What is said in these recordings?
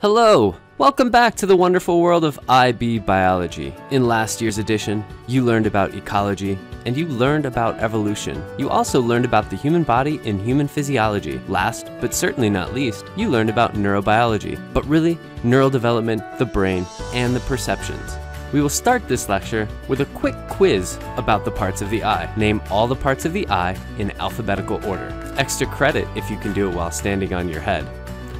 Hello! Welcome back to the wonderful world of IB Biology. In last year's edition, you learned about ecology and you learned about evolution. You also learned about the human body and human physiology. Last, but certainly not least, you learned about neurobiology. But really, neural development, the brain, and the perceptions. We will start this lecture with a quick quiz about the parts of the eye. Name all the parts of the eye in alphabetical order. Extra credit if you can do it while standing on your head.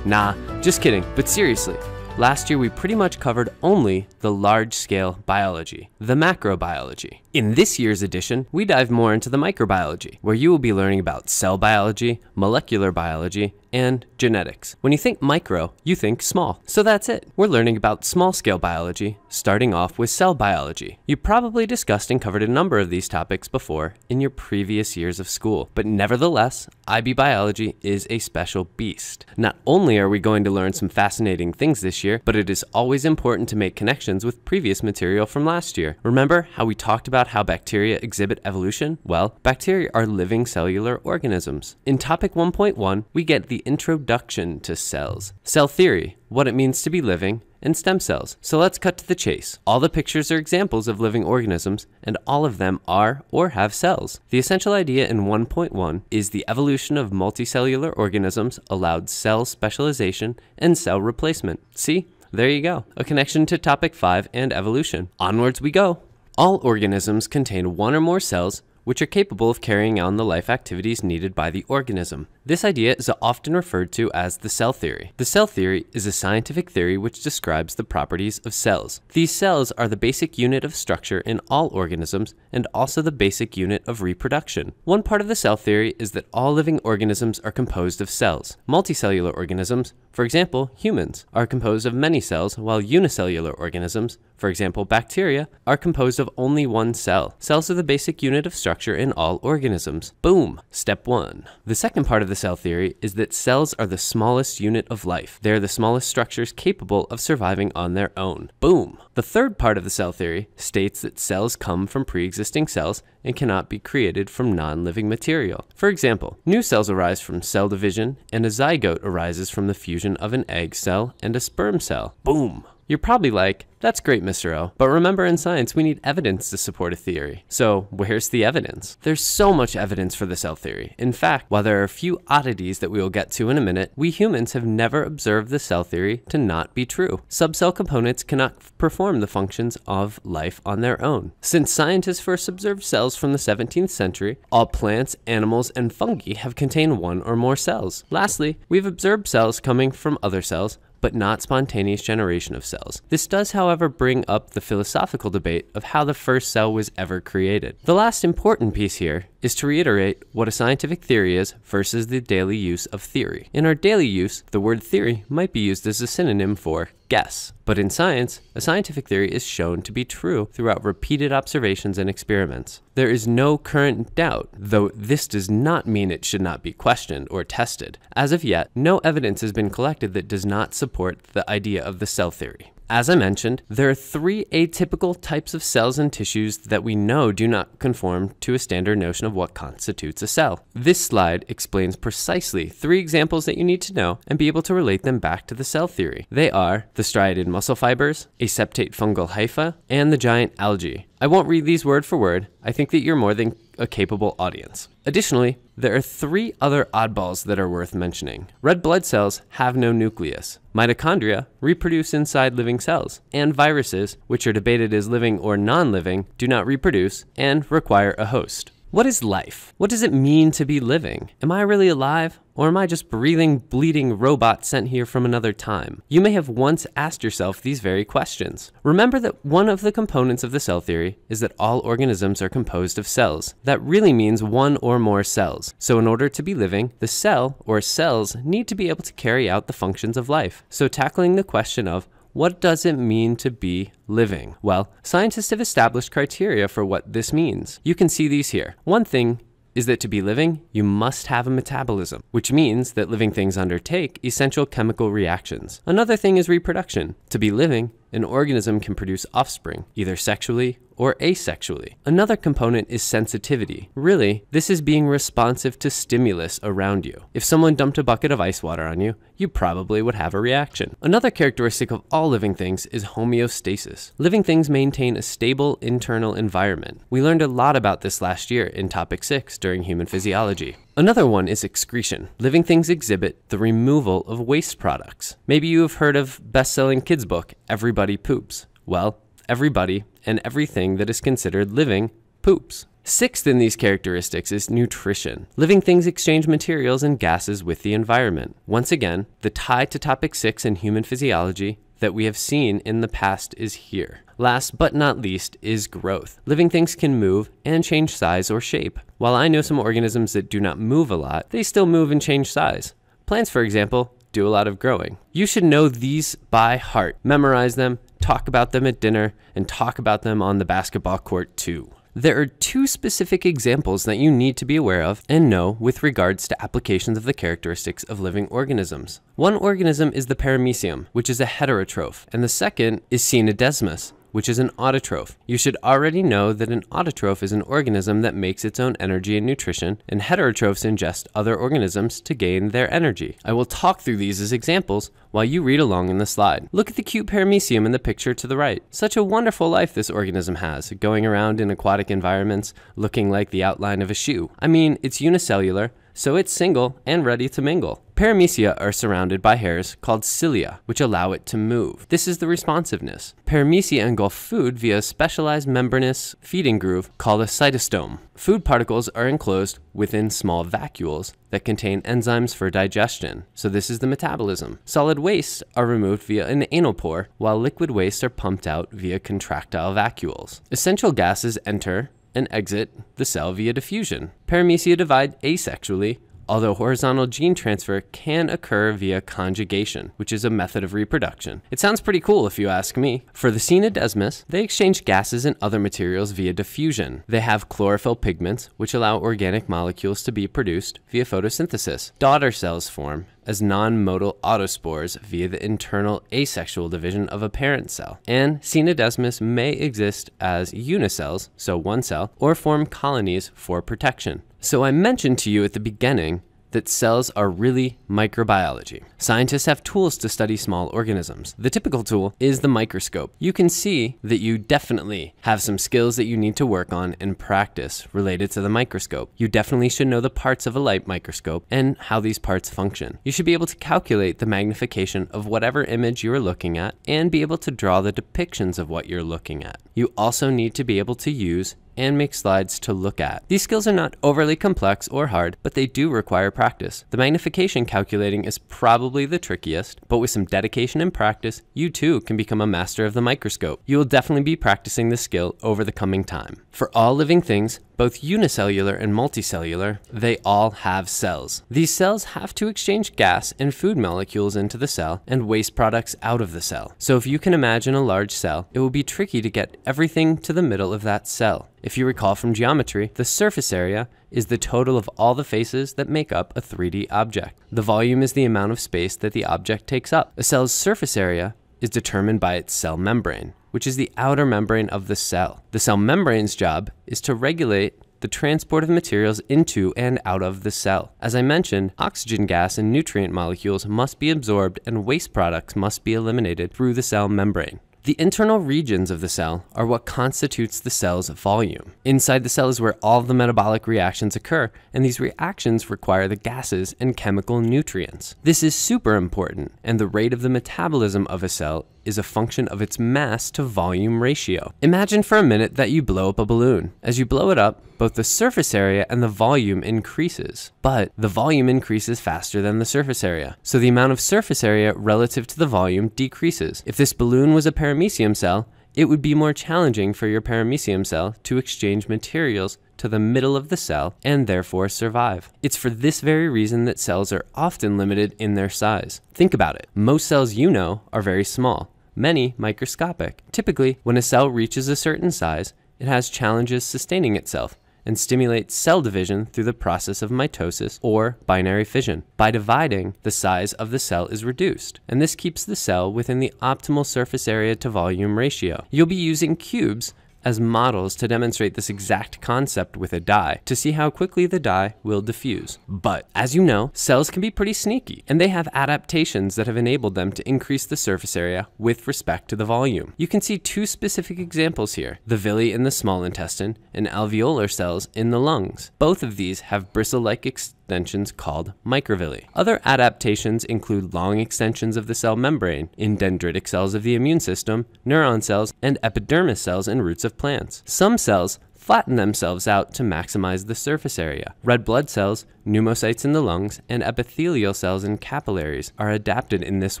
Nah, just kidding, but seriously. Last year we pretty much covered only the large scale biology, the macrobiology. In this year's edition, we dive more into the microbiology, where you will be learning about cell biology, molecular biology, and genetics. When you think micro, you think small. So that's it. We're learning about small scale biology, starting off with cell biology. You probably discussed and covered a number of these topics before in your previous years of school, but nevertheless, IB biology is a special beast. Not only are we going to learn some fascinating things this year, but it is always important to make connections with previous material from last year. Remember how we talked about how bacteria exhibit evolution? Well, bacteria are living cellular organisms. In topic 1.1, we get the introduction to cells, cell theory, what it means to be living, and stem cells. So let's cut to the chase. All the pictures are examples of living organisms, and all of them are or have cells. The essential idea in 1.1 is the evolution of multicellular organisms allowed cell specialization and cell replacement. See? There you go. A connection to topic 5 and evolution. Onwards we go. All organisms contain one or more cells which are capable of carrying on the life activities needed by the organism. This idea is often referred to as the cell theory. The cell theory is a scientific theory which describes the properties of cells. These cells are the basic unit of structure in all organisms and also the basic unit of reproduction. One part of the cell theory is that all living organisms are composed of cells. Multicellular organisms, for example, humans, are composed of many cells, while unicellular organisms, for example, bacteria, are composed of only one cell. Cells are the basic unit of structure in all organisms. Boom! Step 1. The second part of the cell theory is that cells are the smallest unit of life. They are the smallest structures capable of surviving on their own. Boom! The third part of the cell theory states that cells come from pre existing cells and cannot be created from non living material. For example, new cells arise from cell division, and a zygote arises from the fusion of an egg cell and a sperm cell. Boom! You're probably like, that's great, Mr. O. But remember, in science, we need evidence to support a theory. So, where's the evidence? There's so much evidence for the cell theory. In fact, while there are a few oddities that we will get to in a minute, we humans have never observed the cell theory to not be true. Subcell components cannot perform the functions of life on their own. Since scientists first observed cells from the 17th century, all plants, animals, and fungi have contained one or more cells. Lastly, we've observed cells coming from other cells, but not spontaneous generation of cells. This does, however, bring up the philosophical debate of how the first cell was ever created. The last important piece here is to reiterate what a scientific theory is versus the daily use of theory. In our daily use, the word theory might be used as a synonym for guess. But in science, a scientific theory is shown to be true throughout repeated observations and experiments. There is no current doubt, though this does not mean it should not be questioned or tested. As of yet, no evidence has been collected that does not support the idea of the cell theory. As I mentioned, there are three atypical types of cells and tissues that we know do not conform to a standard notion of what constitutes a cell. This slide explains precisely three examples that you need to know and be able to relate them back to the cell theory. They are the striated muscle fibers, aseptate fungal hypha, and the giant algae. I won't read these word for word. I think that you're more than a capable audience. Additionally, there are three other oddballs that are worth mentioning. Red blood cells have no nucleus. Mitochondria reproduce inside living cells, and viruses, which are debated as living or non living, do not reproduce and require a host. What is life? What does it mean to be living? Am I really alive? Or am I just breathing, bleeding robot sent here from another time? You may have once asked yourself these very questions. Remember that one of the components of the cell theory is that all organisms are composed of cells. That really means one or more cells. So in order to be living, the cell or cells need to be able to carry out the functions of life. So tackling the question of what does it mean to be living? Well, scientists have established criteria for what this means. You can see these here. One thing is that to be living, you must have a metabolism, which means that living things undertake essential chemical reactions. Another thing is reproduction. To be living, an organism can produce offspring, either sexually or asexually. Another component is sensitivity. Really, this is being responsive to stimulus around you. If someone dumped a bucket of ice water on you, you probably would have a reaction. Another characteristic of all living things is homeostasis. Living things maintain a stable internal environment. We learned a lot about this last year in Topic 6 during Human Physiology. Another one is excretion. Living things exhibit the removal of waste products. Maybe you have heard of best-selling kids book Everybody Poops. Well, everybody and everything that is considered living poops. Sixth in these characteristics is nutrition. Living things exchange materials and gases with the environment. Once again, the tie to topic six in human physiology that we have seen in the past is here. Last but not least is growth. Living things can move and change size or shape. While I know some organisms that do not move a lot, they still move and change size. Plants, for example, do a lot of growing. You should know these by heart, memorize them, talk about them at dinner, and talk about them on the basketball court too. There are two specific examples that you need to be aware of and know with regards to applications of the characteristics of living organisms. One organism is the paramecium, which is a heterotroph, and the second is Scenedesmus, which is an autotroph. You should already know that an autotroph is an organism that makes its own energy and nutrition, and heterotrophs ingest other organisms to gain their energy. I will talk through these as examples while you read along in the slide. Look at the cute paramecium in the picture to the right. Such a wonderful life this organism has, going around in aquatic environments looking like the outline of a shoe. I mean, it's unicellular, so it's single and ready to mingle. Paramecia are surrounded by hairs called cilia, which allow it to move. This is the responsiveness. Paramecia engulf food via a specialized membranous feeding groove called a cytostome. Food particles are enclosed within small vacuoles that contain enzymes for digestion, so this is the metabolism. Solid wastes are removed via an anal pore, while liquid wastes are pumped out via contractile vacuoles. Essential gases enter and exit the cell via diffusion. Paramecia divide asexually, although horizontal gene transfer can occur via conjugation, which is a method of reproduction. It sounds pretty cool if you ask me. For the Scenedesmus, they exchange gases and other materials via diffusion. They have chlorophyll pigments, which allow organic molecules to be produced via photosynthesis. Daughter cells form, as non-motile autospores via the internal asexual division of a parent cell. And Scenedesmus may exist as unicells, so one cell, or form colonies for protection. So I mentioned to you at the beginning that cells are really microbiology. Scientists have tools to study small organisms. The typical tool is the microscope. You can see that you definitely have some skills that you need to work on and practice related to the microscope. You definitely should know the parts of a light microscope and how these parts function. You should be able to calculate the magnification of whatever image you are looking at and be able to draw the depictions of what you're looking at. You also need to be able to use and make slides to look at. These skills are not overly complex or hard, but they do require practice. The magnification calculating is probably the trickiest, but with some dedication and practice, you too can become a master of the microscope. You will definitely be practicing this skill over the coming time. For all living things, both unicellular and multicellular, they all have cells. These cells have to exchange gas and food molecules into the cell and waste products out of the cell. So if you can imagine a large cell, it will be tricky to get everything to the middle of that cell. If you recall from geometry, the surface area is the total of all the faces that make up a 3D object. The volume is the amount of space that the object takes up. A cell's surface area is determined by its cell membrane which is the outer membrane of the cell. The cell membrane's job is to regulate the transport of materials into and out of the cell. As I mentioned, oxygen gas and nutrient molecules must be absorbed and waste products must be eliminated through the cell membrane. The internal regions of the cell are what constitutes the cell's volume. Inside the cell is where all the metabolic reactions occur, and these reactions require the gases and chemical nutrients. This is super important, and the rate of the metabolism of a cell is a function of its mass to volume ratio. Imagine for a minute that you blow up a balloon. As you blow it up, both the surface area and the volume increases, but the volume increases faster than the surface area. So the amount of surface area relative to the volume decreases. If this balloon was a paramecium cell, it would be more challenging for your paramecium cell to exchange materials to the middle of the cell and therefore survive. It's for this very reason that cells are often limited in their size. Think about it. Most cells you know are very small many microscopic. Typically, when a cell reaches a certain size, it has challenges sustaining itself, and stimulates cell division through the process of mitosis or binary fission. By dividing, the size of the cell is reduced, and this keeps the cell within the optimal surface area to volume ratio. You'll be using cubes as models to demonstrate this exact concept with a dye to see how quickly the dye will diffuse. But as you know, cells can be pretty sneaky and they have adaptations that have enabled them to increase the surface area with respect to the volume. You can see two specific examples here, the villi in the small intestine and alveolar cells in the lungs. Both of these have bristle-like extensions called microvilli. Other adaptations include long extensions of the cell membrane in dendritic cells of the immune system, neuron cells, and epidermis cells in roots of plants. Some cells flatten themselves out to maximize the surface area. Red blood cells, pneumocytes in the lungs, and epithelial cells in capillaries are adapted in this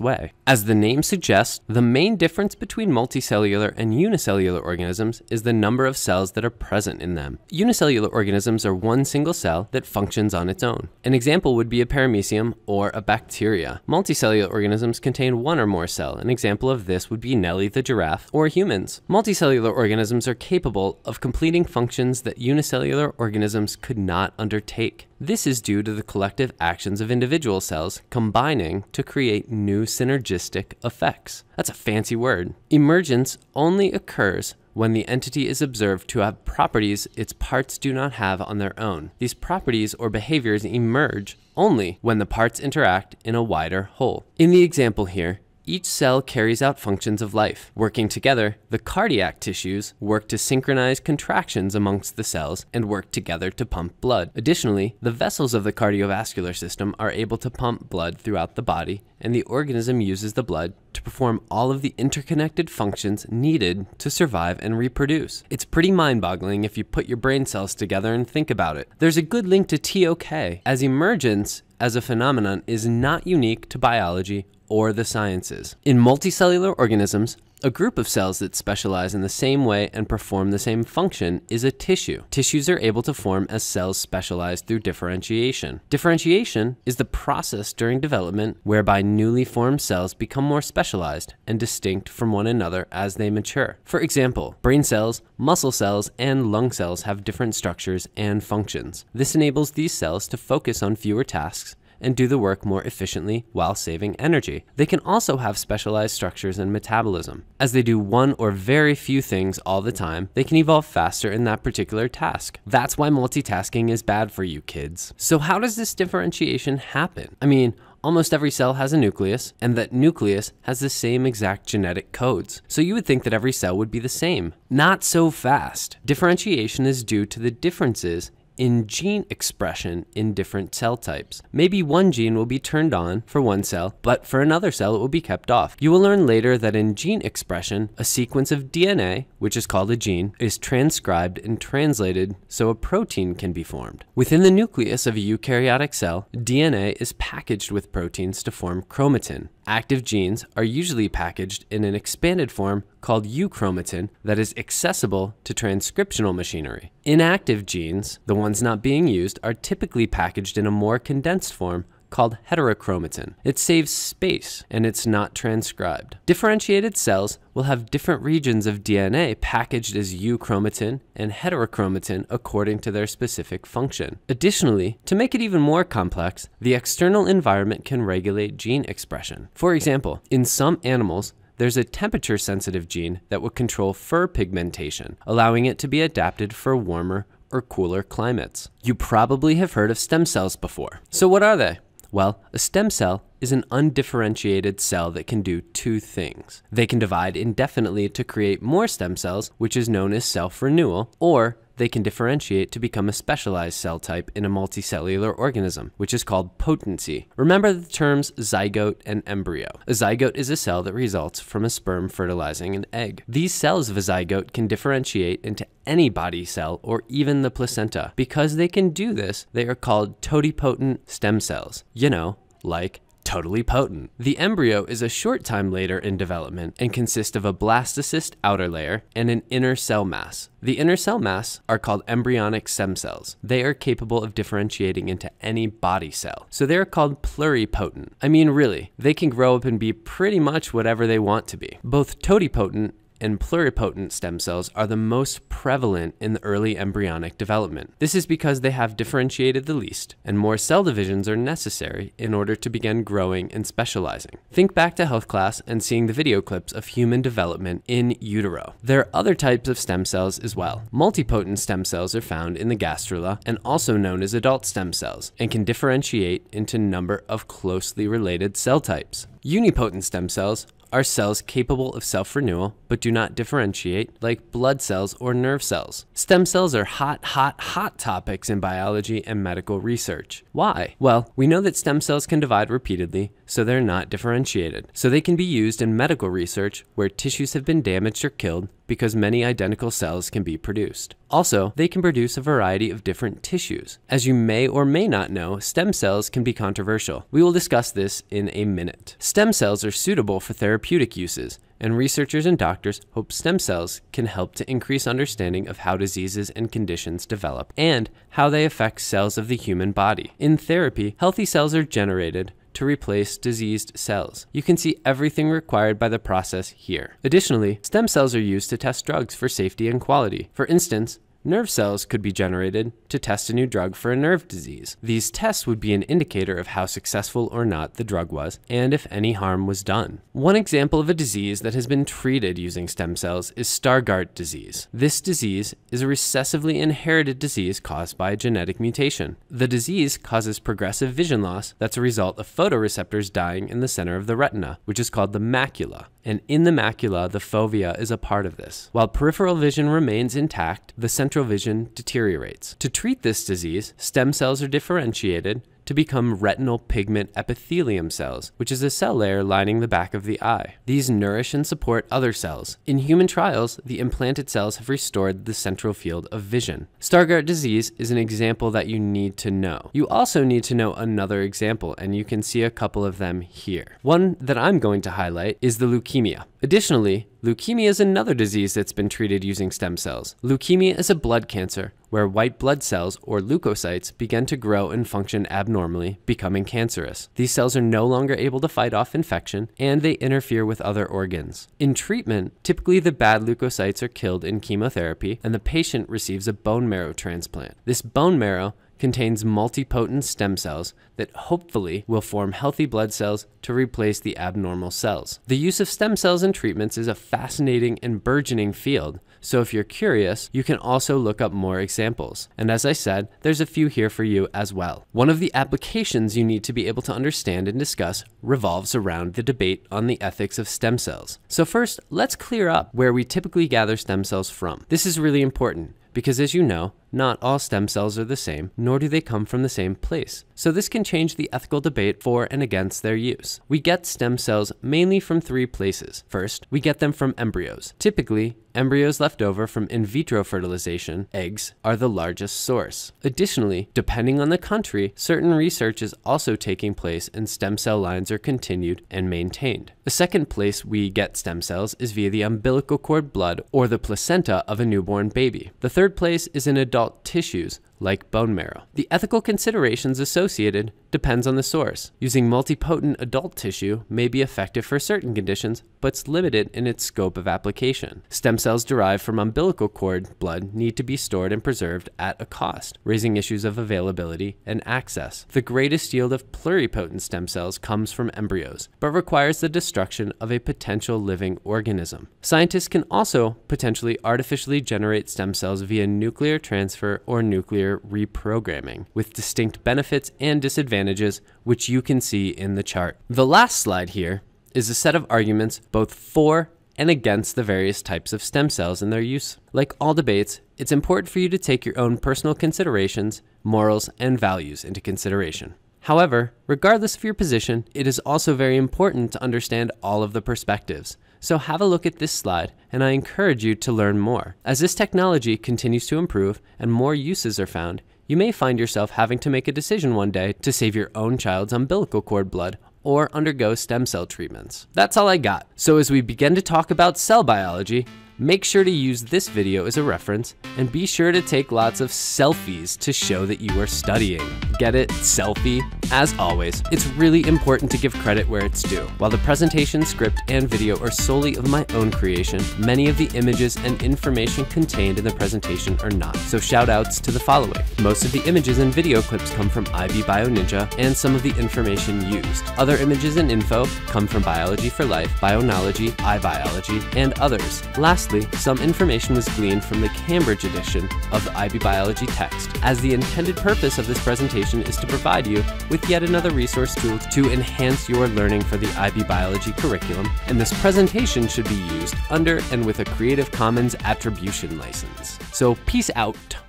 way. As the name suggests, the main difference between multicellular and unicellular organisms is the number of cells that are present in them. Unicellular organisms are one single cell that functions on its own. An example would be a paramecium or a bacteria. Multicellular organisms contain one or more cell. An example of this would be Nelly the giraffe or humans. Multicellular organisms are capable of completing functions that unicellular organisms could not undertake. This is due to the collective actions of individual cells combining to create new synergistic effects. That's a fancy word. Emergence only occurs when the entity is observed to have properties its parts do not have on their own. These properties or behaviors emerge only when the parts interact in a wider whole. In the example here, each cell carries out functions of life. Working together, the cardiac tissues work to synchronize contractions amongst the cells and work together to pump blood. Additionally, the vessels of the cardiovascular system are able to pump blood throughout the body, and the organism uses the blood to perform all of the interconnected functions needed to survive and reproduce. It's pretty mind boggling if you put your brain cells together and think about it. There's a good link to TOK, as emergence as a phenomenon is not unique to biology or the sciences. In multicellular organisms, a group of cells that specialize in the same way and perform the same function is a tissue. Tissues are able to form as cells specialize through differentiation. Differentiation is the process during development whereby newly formed cells become more specialized and distinct from one another as they mature. For example, brain cells, muscle cells, and lung cells have different structures and functions. This enables these cells to focus on fewer tasks and do the work more efficiently while saving energy. They can also have specialized structures and metabolism. As they do one or very few things all the time, they can evolve faster in that particular task. That's why multitasking is bad for you kids. So how does this differentiation happen? I mean, almost every cell has a nucleus, and that nucleus has the same exact genetic codes. So you would think that every cell would be the same. Not so fast. Differentiation is due to the differences in gene expression in different cell types. Maybe one gene will be turned on for one cell, but for another cell it will be kept off. You will learn later that in gene expression, a sequence of DNA, which is called a gene, is transcribed and translated so a protein can be formed. Within the nucleus of a eukaryotic cell, DNA is packaged with proteins to form chromatin. Active genes are usually packaged in an expanded form called euchromatin that is accessible to transcriptional machinery. Inactive genes, the ones not being used, are typically packaged in a more condensed form called heterochromatin. It saves space and it's not transcribed. Differentiated cells will have different regions of DNA packaged as euchromatin and heterochromatin according to their specific function. Additionally, to make it even more complex, the external environment can regulate gene expression. For example, in some animals, there's a temperature sensitive gene that will control fur pigmentation, allowing it to be adapted for warmer or cooler climates. You probably have heard of stem cells before. So what are they? Well, a stem cell is an undifferentiated cell that can do two things. They can divide indefinitely to create more stem cells, which is known as self-renewal, or they can differentiate to become a specialized cell type in a multicellular organism, which is called potency. Remember the terms zygote and embryo. A zygote is a cell that results from a sperm fertilizing an egg. These cells of a zygote can differentiate into any body cell or even the placenta. Because they can do this, they are called totipotent stem cells. You know, like totally potent. The embryo is a short time later in development and consists of a blastocyst outer layer and an inner cell mass. The inner cell mass are called embryonic stem cells. They are capable of differentiating into any body cell. So they're called pluripotent. I mean, really, they can grow up and be pretty much whatever they want to be. Both totipotent and pluripotent stem cells are the most prevalent in the early embryonic development. This is because they have differentiated the least, and more cell divisions are necessary in order to begin growing and specializing. Think back to health class and seeing the video clips of human development in utero. There are other types of stem cells as well. Multipotent stem cells are found in the gastrula and also known as adult stem cells and can differentiate into number of closely related cell types. Unipotent stem cells are cells capable of self renewal but do not differentiate, like blood cells or nerve cells. Stem cells are hot, hot, hot topics in biology and medical research. Why? Well, we know that stem cells can divide repeatedly, so they're not differentiated. So they can be used in medical research where tissues have been damaged or killed because many identical cells can be produced. Also, they can produce a variety of different tissues. As you may or may not know, stem cells can be controversial. We will discuss this in a minute. Stem cells are suitable for therapeutic uses, and researchers and doctors hope stem cells can help to increase understanding of how diseases and conditions develop and how they affect cells of the human body. In therapy, healthy cells are generated to replace diseased cells. You can see everything required by the process here. Additionally, stem cells are used to test drugs for safety and quality. For instance, Nerve cells could be generated to test a new drug for a nerve disease. These tests would be an indicator of how successful or not the drug was and if any harm was done. One example of a disease that has been treated using stem cells is Stargardt disease. This disease is a recessively inherited disease caused by a genetic mutation. The disease causes progressive vision loss that's a result of photoreceptors dying in the center of the retina, which is called the macula. And in the macula, the fovea is a part of this. While peripheral vision remains intact, the central vision deteriorates. To treat this disease, stem cells are differentiated to become retinal pigment epithelium cells, which is a cell layer lining the back of the eye. These nourish and support other cells. In human trials, the implanted cells have restored the central field of vision. Stargardt disease is an example that you need to know. You also need to know another example, and you can see a couple of them here. One that I'm going to highlight is the leukemia. Additionally, leukemia is another disease that's been treated using stem cells. Leukemia is a blood cancer where white blood cells, or leukocytes, begin to grow and function abnormally, becoming cancerous. These cells are no longer able to fight off infection, and they interfere with other organs. In treatment, typically the bad leukocytes are killed in chemotherapy, and the patient receives a bone marrow transplant. This bone marrow contains multipotent stem cells that hopefully will form healthy blood cells to replace the abnormal cells. The use of stem cells in treatments is a fascinating and burgeoning field, so if you're curious, you can also look up more examples. And as I said, there's a few here for you as well. One of the applications you need to be able to understand and discuss revolves around the debate on the ethics of stem cells. So first, let's clear up where we typically gather stem cells from. This is really important because as you know, not all stem cells are the same, nor do they come from the same place. So this can change the ethical debate for and against their use. We get stem cells mainly from three places. First, we get them from embryos. Typically, embryos left over from in vitro fertilization, eggs, are the largest source. Additionally, depending on the country, certain research is also taking place and stem cell lines are continued and maintained. The second place we get stem cells is via the umbilical cord blood or the placenta of a newborn baby. The third place is in adult adult tissues like bone marrow. The ethical considerations associated depends on the source. Using multipotent adult tissue may be effective for certain conditions, but it's limited in its scope of application. Stem cells derived from umbilical cord blood need to be stored and preserved at a cost, raising issues of availability and access. The greatest yield of pluripotent stem cells comes from embryos, but requires the destruction of a potential living organism. Scientists can also potentially artificially generate stem cells via nuclear transfer or nuclear reprogramming, with distinct benefits and disadvantages, which you can see in the chart. The last slide here is a set of arguments both for and against the various types of stem cells and their use. Like all debates, it's important for you to take your own personal considerations, morals, and values into consideration. However, regardless of your position, it is also very important to understand all of the perspectives. So have a look at this slide, and I encourage you to learn more. As this technology continues to improve and more uses are found, you may find yourself having to make a decision one day to save your own child's umbilical cord blood or undergo stem cell treatments. That's all I got. So as we begin to talk about cell biology, Make sure to use this video as a reference and be sure to take lots of selfies to show that you are studying. Get it? Selfie? As always, it's really important to give credit where it's due. While the presentation, script, and video are solely of my own creation, many of the images and information contained in the presentation are not. So shout outs to the following. Most of the images and video clips come from IB Bio Ninja and some of the information used. Other images and info come from Biology for Life, Bioknowledgy, iBiology, and others. Lastly, some information was gleaned from the Cambridge edition of the IB Biology text, as the intended purpose of this presentation is to provide you with yet another resource tool to enhance your learning for the IB Biology curriculum, and this presentation should be used under and with a Creative Commons Attribution license. So peace out.